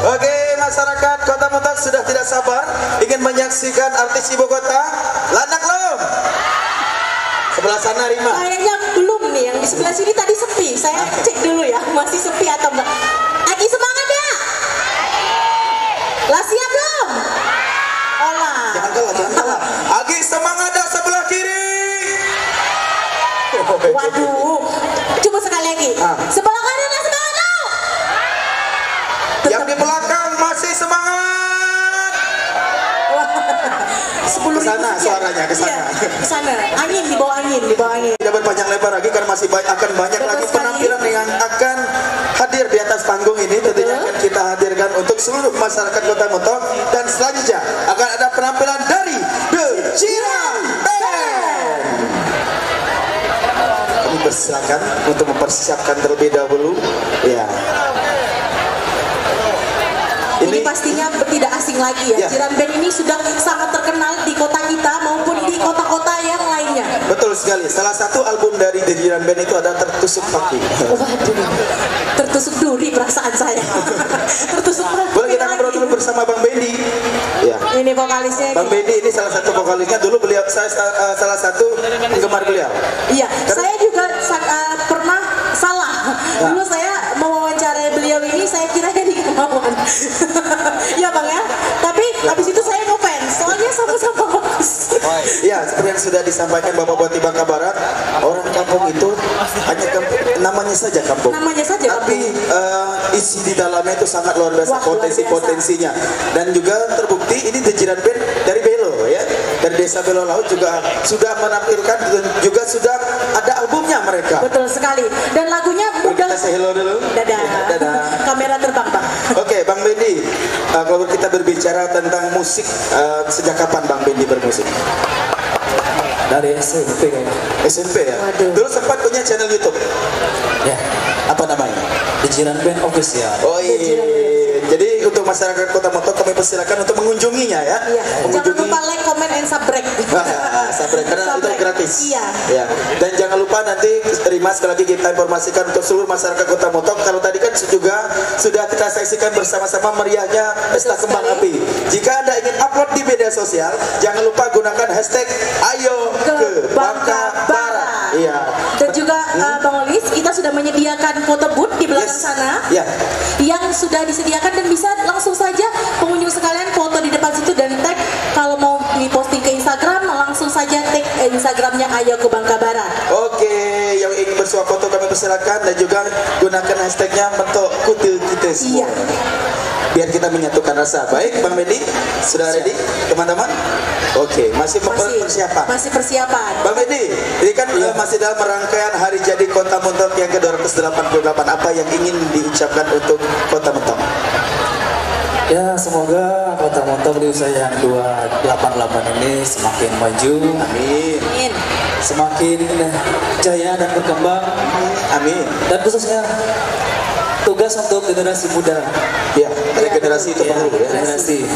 Oke, masyarakat Kota Montok sudah tidak sabar ingin menyaksikan artis ibu kota. Lanak lo. Sebelah sana Rima. Kayaknya belum nih, yang di sebelah sini tadi sepi. Saya cek dulu ya, masih sepi atau enggak. Aki semangat Sepuluh Ke sana suaranya, ke sana. Ke sana. Angin di bawah angin, di bawah angin. Tidak berpanjang lebar lagi karena masih banyak, akan banyak Betul lagi sekali. penampilan yang akan hadir di atas panggung ini tentunya akan kita hadirkan untuk seluruh masyarakat Kota Montok dan selanjutnya akan ada penampilan dari The Jiran Band. Kami persilakan untuk mempersiapkan terlebih dahulu. Ya. Ini Ini pastinya tidak asing lagi ya. Ya. Jiran Band ini sudah sangat terkenal di kota kita maupun di kota-kota yang lainnya. betul sekali. Salah satu album dari The Jiran Band itu ada tertusuk paku. Waduh, tertusuk duri perasaan saya. tertusuk paku Boleh kita ngobrol dulu bersama Bang Bendi? Ya. Ini vokalisnya. Bang Bendi ini salah satu vokalisnya dulu beliau saya sa- uh, salah satu penggemar beliau. Iya, saya juga uh, pernah salah. Dulu saya Iya bang ya. Tapi habis itu saya ngefans, soalnya sama-sama. Ya, seperti yang sudah disampaikan Bapak Bupati Bangka Barat, orang kampung itu hanya kampung, namanya saja kampung. Namanya saja Tapi uh, isi di dalamnya itu sangat luar biasa Wah, luar potensi-potensinya. Dan juga terbukti ini The Jiran Band dari Belo ya. Dari Desa Belo Laut juga sudah menampilkan dan juga sudah ada albumnya mereka. Betul sekali. Dan lagunya mudah. kita say hello dulu? Dadah. Ya, dadah. Kamera terbang Bendi, uh, kalau kita berbicara tentang musik, uh, sejak kapan Bang Bendi bermusik? dari SMP kayaknya SMP ya? Waduh. Dulu sempat punya channel YouTube. ya Apa namanya? di Jiran Band Official Oh iya. Untuk masyarakat Kota Motok kami persilakan untuk mengunjunginya ya. Iya. Jangan lupa like, comment, and subscribe. Sabar, karena itu Subscribe. gratis. Iya. Ya. Dan jangan lupa nanti terima sekali lagi kita informasikan untuk seluruh masyarakat Kota Motok. Kalau tadi kan juga sudah kita saksikan bersama-sama meriahnya pesta kembang api. Jika anda ingin upload di media sosial, jangan lupa gunakan hashtag Ayo Ke ke Bangka. Barat. Iya. Uh, Bang Olis, kita sudah menyediakan foto booth di belakang Yes. sana. Ya. yang sudah disediakan dan bisa langsung saja pengunjung sekalian foto di depan situ dan tag kalau mau diposting ke Instagram langsung saja tag Instagramnya Ayo ke Bangka Barat. Oke, persilakan dan juga gunakan hashtagnya mentok kutil kita semua. Iya. Biar kita menyatukan rasa. Baik, Bang Bendi, sudah ready, teman-teman? Oke, masih, Masih persiapan. Masih persiapan. Bang Bendi, ini kan eh, masih dalam rangkaian hari jadi Kota Montok yang ke-288. Apa yang ingin diucapkan untuk Kota Montok? Ya semoga Kota Montok di usia yang 288 ini semakin maju Amin. Amin. semakin jaya dan berkembang Amin. dan khususnya tugas untuk generasi muda Ya, regenerasi itu ya, perlu ya. generasi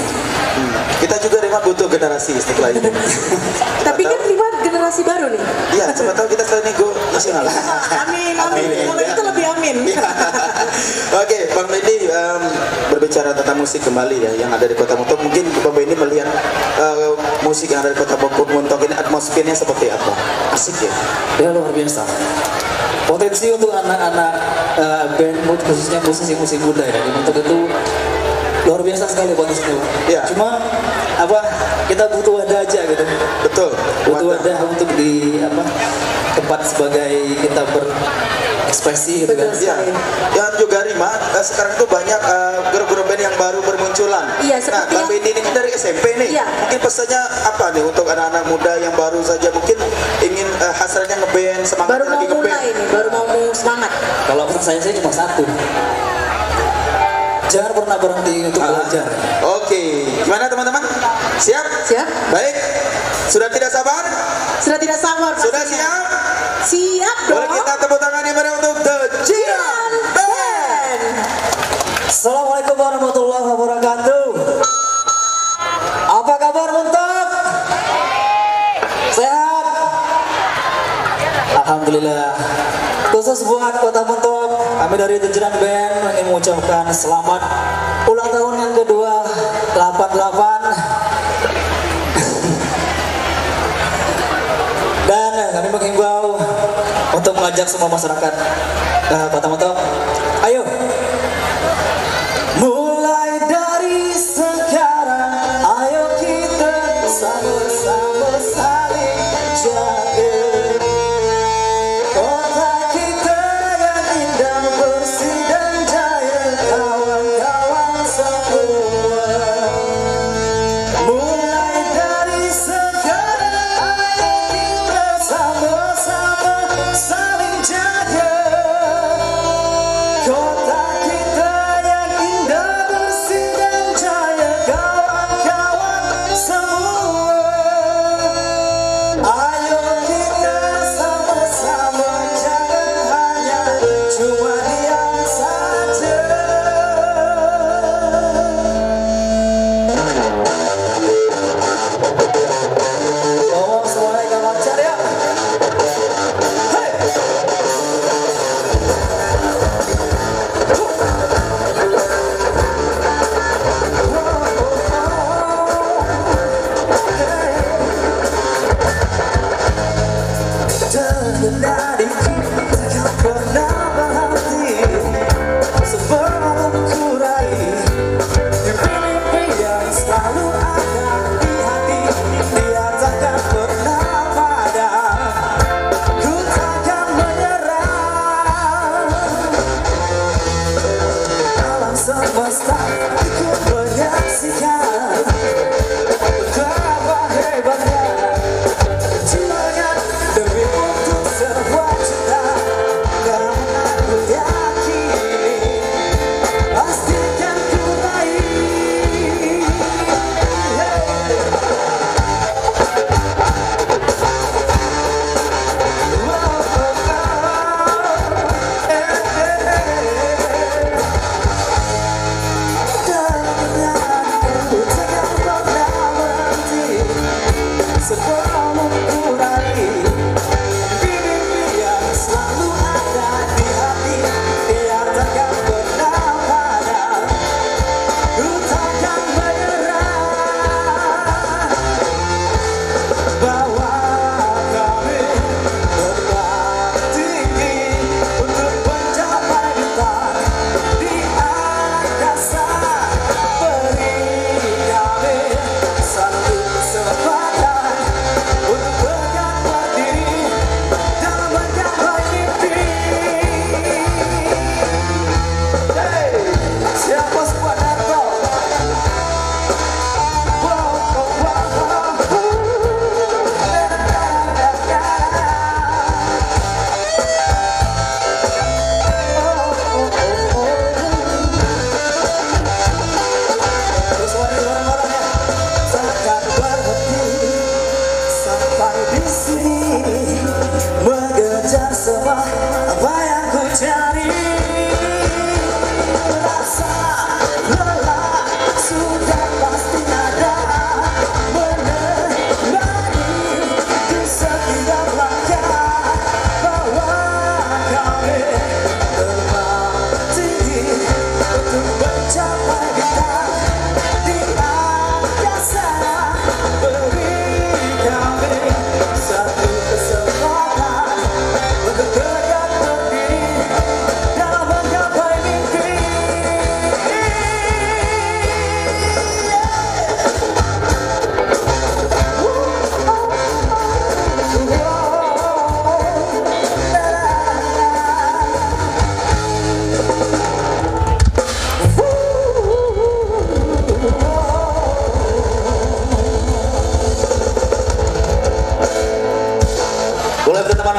Kita juga Rima butuh generasi setelah ini. Tapi kan Rima generasi baru nih. Iya, siapa tahu kita selain ego nasional. Amin, amin. Amin. Kalau itu lebih amin. Oke, Bang Benny em, berbicara tentang musik kembali ya yang ada di Kota Montok. Mungkin Bang Benny melihat eh, musik yang ada di Kota Montok ini atmosfernya seperti apa? Asik ya? ya luar biasa potensi untuk anak-anak eh, band mood khususnya musisi-musisi muda ya di Montok itu luar biasa sekali potensinya Iya. cuma apa kita butuh wadah aja gitu Betul. butuh Wadah. wadah untuk di apa tempat sebagai kita berekspresi gitu kan Betul. Ya, yang juga Rima, eh, sekarang tuh banyak eh, grup-grup band yang baru bermunculan. Iya, nah, seperti Bang yang- Benny ini kan dari SMP nih. Iya. Mungkin pesannya apa nih untuk anak-anak muda yang baru saja mungkin ingin eh, hasratnya ngeband, semangat Baru mau lagi ngeband. mulai nih, baru mau semangat. kalau pesan saya sih cuma satu jangan pernah berhenti untuk Ah, belajar Oke, gimana teman-teman? Siap? Siap? Baik. Sudah tidak sabar? Sudah tidak sabar. Sudah pastinya. siap? Siap dong. Boleh kita tepuk tangan di mana untuk The Jian Band. Assalamualaikum warahmatullahi wabarakatuh apa kabar Montok Alhamdulillah. Khusus buat Kota Mentok Kami dari tejeran Band ingin mengucapkan selamat ulang tahun yang kedua 88 Dan kami menghimbau untuk mengajak semua masyarakat eh, Kota Mentok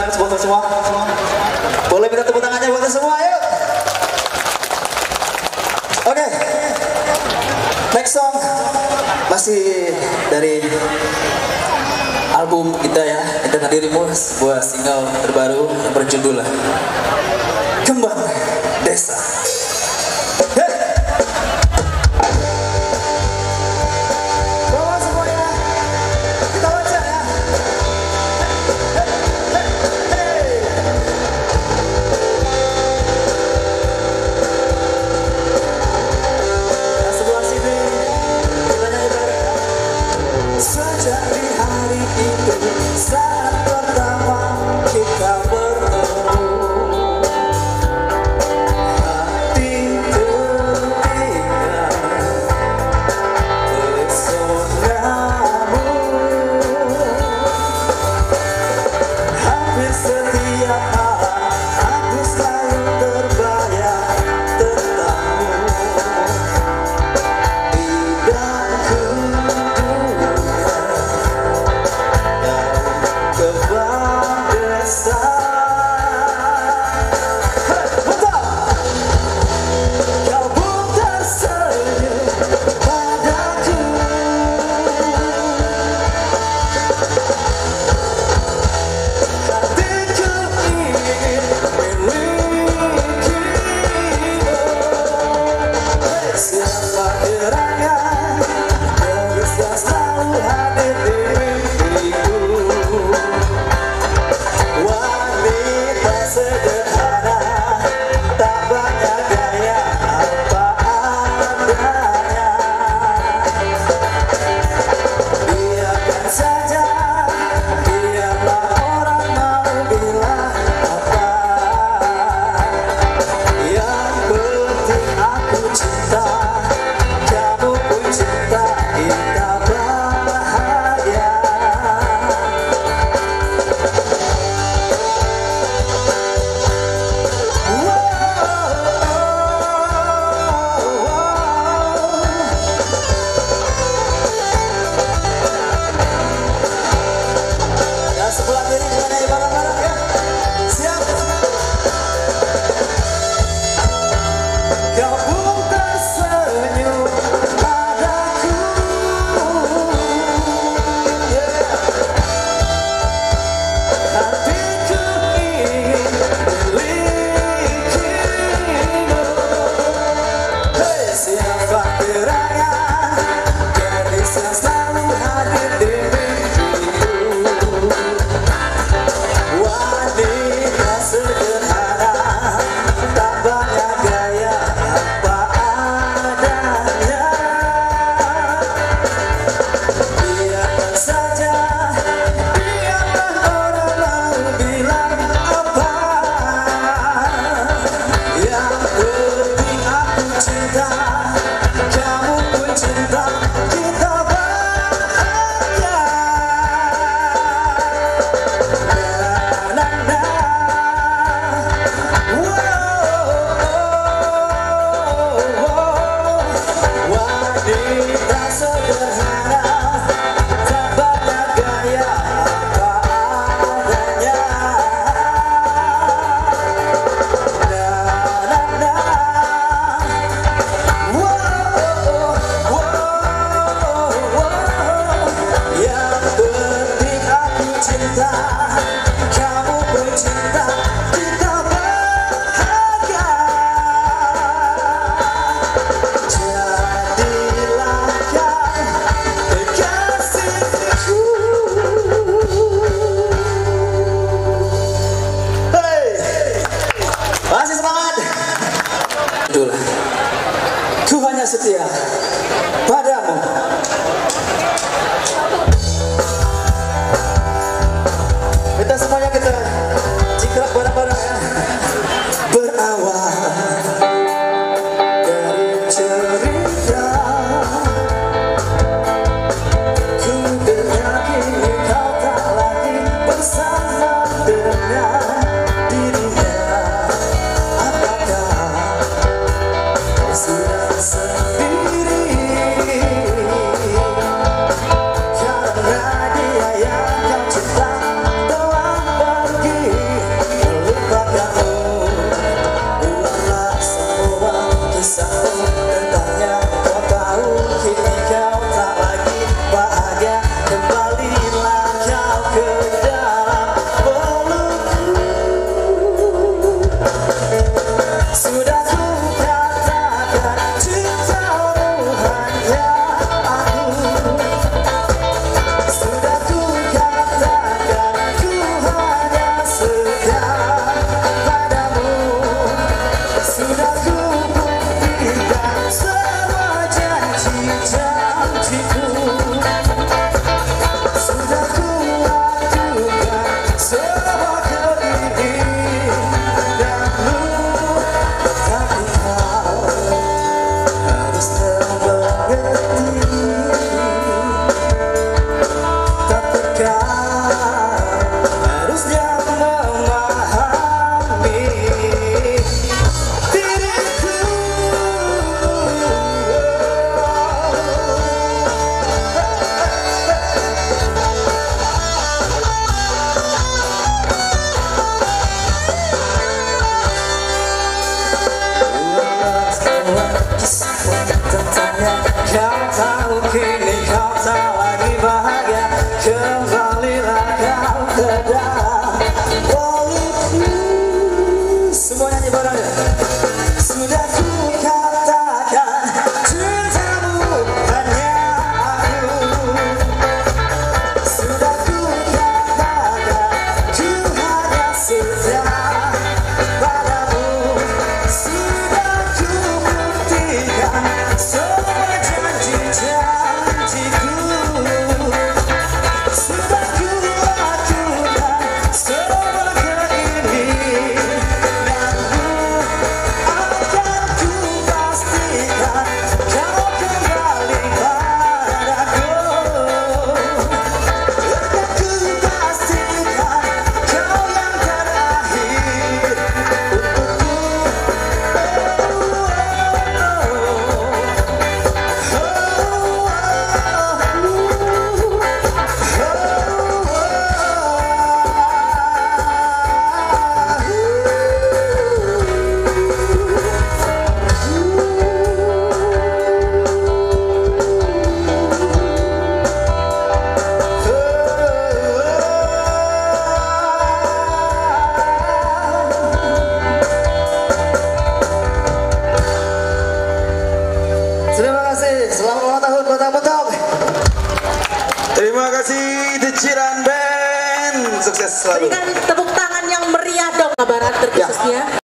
tangan buat semua. Boleh minta tepuk tangannya buat semua, ayo Oke. Okay. Next song masih dari album kita ya kita tadi sebuah buat single terbaru berjudul Kembang Desa.